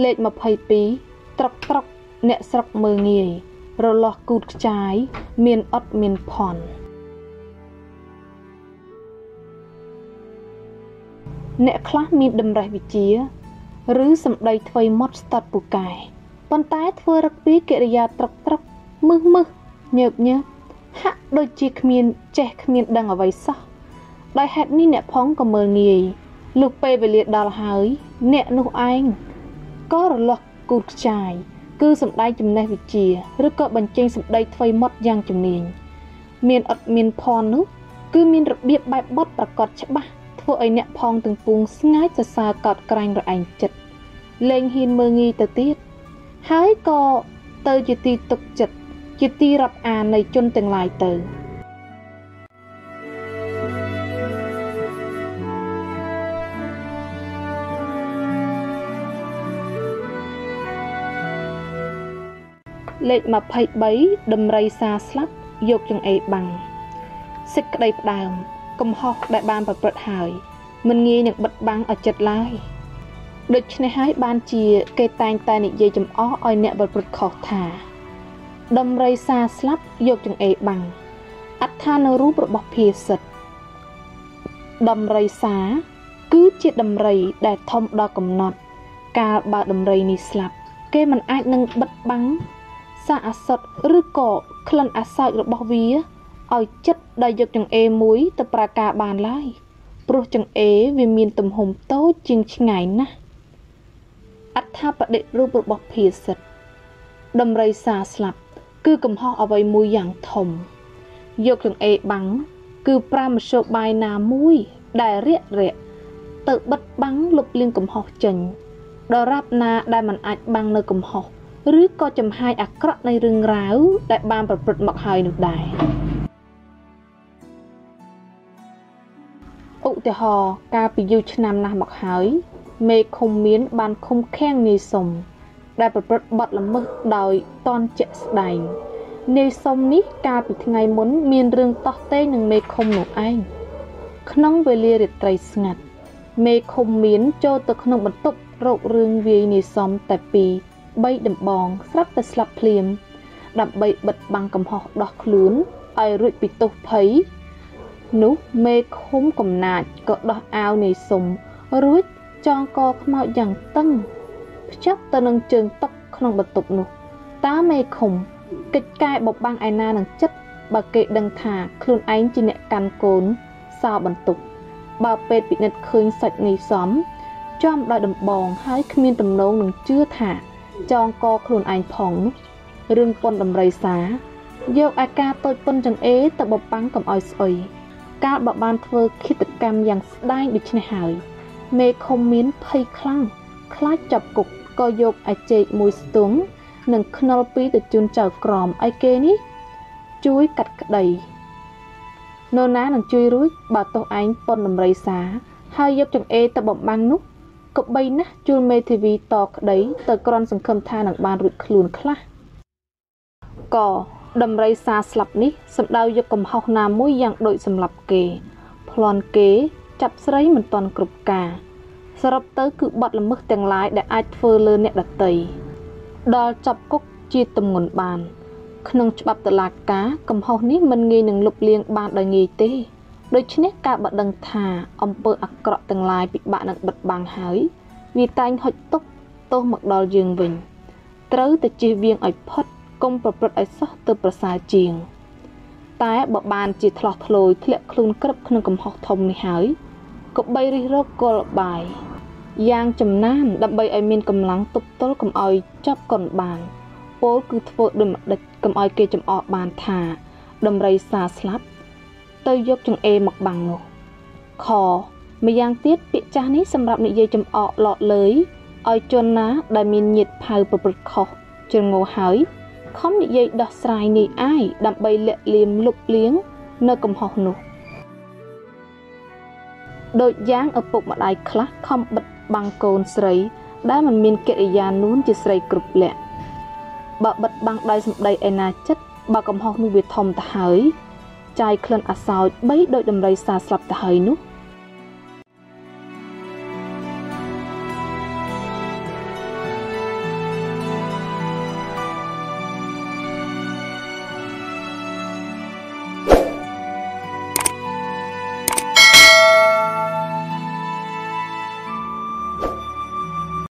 លេខ22ត្រុកត្រុកអ្នកស្រុកមើងងាយរលាស់គូតខ្ចាយ មានអត់មានផន់អ្នកខ្លះមានតម្រេះវិជាឬសម្ដីថ្វីមាត់ស្ទាត់ពូកែប៉ុន្តែធ្វើរឹកពីកិរិយាត្រុកត្រុកមឹសមឹសញើបញើបហាក់ដូចជាគ្មានចេះគ្មានដឹងអ្វីសោះដោយហេតុនេះអ្នកផងក៏មើលងាយលុះពេលវេលាដល់ហើយ អ្នកនោះឯង ក៏រលាស់គូតខ្ចាយគឺសម្ដែងចំណេះវិជ្ជាឬក៏បញ្ចេញសម្ដីថ្វីមុតយ៉ាងជំនាញមានអត់មានផននោះគឺមានរបៀបបែបបត់ប្រកបច្បាស់ធ្វើឲ្យអ្នកផងទាំងពួងស្ងាយសរសើរកោតក្រែងរឯងចិត្តលែងហ៊ានមើងងាយទៅទៀតហើយក៏ទៅជាទីទុកចិត្តជាទីរាប់អាននៃជនទាំងឡាយទៅ លេខ23ដំរីសាស្លាប់យកចង្អេរបាំងសេចក្តីផ្ដើមកំហុសដែលបានប្រព្រឹត្តហើយមិនងាយនឹងបិទបាំងឲ្យចិត្តឡើយដូច្នេះហើយបានជាគេតែងតែនិយាយចំអកឲ្យអ្នកប្រព្រឹត្តខុសថាដំរីសាស្លាប់យកចង្អេរបាំងអត្ថានុរូបរបស់ភាសិតដំរីសាគឺជាដំរីដែលធំដល់កំណត់ កាលបើដំរីនេះស្លាប់ គេមិនអាចនឹងបិទបាំង សាអសត់ឬក៏ក្លិនអាសោចរបស់វាឲ្យចិត្តដែលយកចង្អេរមួយទៅប្រាការបានឡើយព្រោះចង្អេរវាមានទំហំតូចជាងឆ្ងាយណាស់អត្ថាបដិរូបរបស់ភាសិតដំរីសាស្លាប់ គឺកំហុសអ្វីមួយយ៉ាងធំ យកចង្អេរបាំងគឺប្រាមធ្យោបាយណាមួយដែលរាក់រាក់ទៅបិទបាំងលុបលាងកំហុសចេញដរាបណាដែលมันអាចបាំងនៅកំហុស ឬក៏ចំហាយអាក្រក់នៃរឿងរ៉ាវដែលបានប្រព្រឹត្តមកហើយនោះដែរឧទាហរណ៍កាលពីយូរឆ្នាំណាស់មកហើយមេឃុំមានបានឃុំឃាំងនាយសុំដែលប្រព្រឹត្តបទល្មើសដោយតនជាក់ស្ដែងនាយសុំនេះកាលពីថ្ងៃមុនមានរឿងតោះតេងនឹងមេឃុំនោះឯងក្នុងវេលារាត្រីស្ងាត់មេឃុំមានចូលទៅក្នុងបន្ទប់រករឿងវាយនាយសុំតែពីរ 3ដំបងស្រាប់តែស្លាប់ភ្លាម ដើម្បីបិទបាំងកំហុសដោះខ្លួនឲ្យរួចពីទោសភ័យនោះមេឃុំកំណាចក៏ដោះអាវនៃសុំរួចចងកខ្មោចយ៉ាងតឹងភ្ជាប់ទៅនឹងជើងតុកក្នុងបន្ទប់នោះតើមេឃុំកិច្ចកែបបាំងឯណានឹងចិត្តបើគេដឹងថាខ្លួនឯងជាអ្នកកាន់កូនសោបន្ទប់បើពេទ្យពិនិត្យឃើញសាច់នៃសំចំដោយដំបងហើយគ្មានទំនងនឹងជឿថា ចងកខ្លួនឯងផងនោះរឿងប៉ុនដំរីសាយកអាការតូចប៉ុនចង្អេរទៅបបាំងកុំឲ្យស្អុយកាលបើបានធ្វើគិតកម្មយ៉ាងស្ដែងដូចនេះហើយមេឃុំមានភ័យខ្លាំងខ្លាចចាប់គុកក៏យកអាចេកមួយស្ទង់និងខ្នុរពីរទៅជូនចៅក្រមឲ្យគេនេះ ជួយកាត់ក្តីនរណានឹងជួយរួចបើទោះឯងប៉ុនដំរីសា ហើយយកចង្អេរទៅបំបាំងនោះ ក៏បីណាស់ជួលមេធាវីតក្តីទៅក្រន់សង្ឃឹមថានឹងបានរួចខ្លួនខ្លះក៏ដំរីសាស្លាប់នេះសម្ដៅយកកំហុសណាមួយយ៉ាងដូចសម្លាប់គេប្លន់គេចាប់ស្រីមិនតន់គ្រប់ការសរុបទៅគឺបទល្មើសទាំងឡាយដែលអាចធ្វើលើអ្នកដតីដល់ចាប់គុកជាទំងន់បាន ក្នុងច្បាប់តុលាការកំហុសនេះមិនងាយនឹងលុបលាងបានដោយងាយទេ ដូច្នេះការបដិងថាអំពើអាក្រក់ទាំងឡាយពិបាកនឹងបិទបាំងហើយវាតែងហុចទុកទោសមកដល់យើងវិញ ត្រូវតែជៀសវាងឲ្យផុតកុំប្រព្រឹត្តឲ្យសោះទៅប្រសើរជាង តែបើបានជាឆ្លោះធ្លោយធ្លាក់ខ្លួនក្រឹបក្នុងកំហុសធំនេះហើយក៏បីរិះរកគល់បាយយ៉ាងចំណានដើម្បីឲ្យមានកម្លាំងទប់ទល់កុំឲ្យចាប់កុនបានពោលគឺធ្វើដូចម្ដេចកុំឲ្យគេចំអកបានថាដំរីសាស្លាប់ ទៅយកចង្អេរមកបាំងនោះខម្យ៉ាងទៀតពាក្យចាស់នេះសម្រាប់និយាយចំអកលក់លើយឲ្យជនណាដែលមានញាតផៅប្រព្រឹត្តខុសជងោហើយខំនិយាយដោះស្រាយនេះអាយដើម្បីលាក់លៀមលុបលៀងនៅកំហុសនោះដូចយ៉ាងឪពុកម្ដាយខ្លះខំបិទបាំងកូនស្រី ដែលមិនមានកិរិយានួនជាស្រីគ្រប់លក្ខបើបិទបាំងដោយសម្ដីឯណាចិត្តបើកំហុសនោះវាធំទៅហើយ ចាយក្លិនអាសោចបីដោយដំរីសាស្លាប់ទៅហើយនោះ